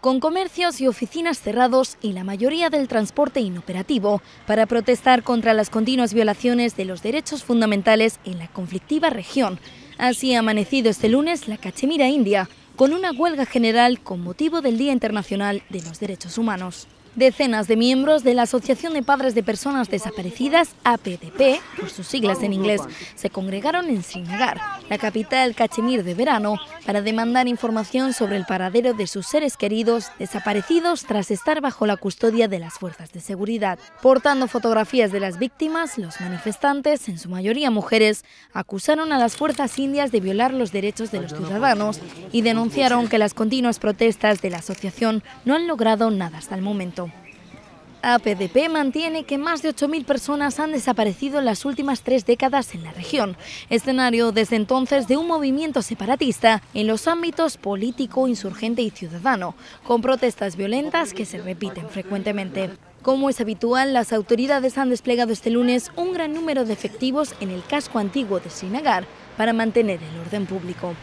con comercios y oficinas cerrados y la mayoría del transporte inoperativo, para protestar contra las continuas violaciones de los derechos fundamentales en la conflictiva región. Así ha amanecido este lunes la Cachemira India, con una huelga general con motivo del Día Internacional de los Derechos Humanos. Decenas de miembros de la Asociación de Padres de Personas Desaparecidas, APDP, por sus siglas en inglés, se congregaron en Srinagar, la capital cachemir de verano, para demandar información sobre el paradero de sus seres queridos desaparecidos tras estar bajo la custodia de las fuerzas de seguridad. Portando fotografías de las víctimas, los manifestantes, en su mayoría mujeres, acusaron a las fuerzas indias de violar los derechos de los ciudadanos y denunciaron que las continuas protestas de la asociación no han logrado nada hasta el momento. APDP mantiene que más de 8.000 personas han desaparecido en las últimas tres décadas en la región, escenario desde entonces de un movimiento separatista en los ámbitos político, insurgente y ciudadano, con protestas violentas que se repiten frecuentemente. Como es habitual, las autoridades han desplegado este lunes un gran número de efectivos en el casco antiguo de Srinagar para mantener el orden público.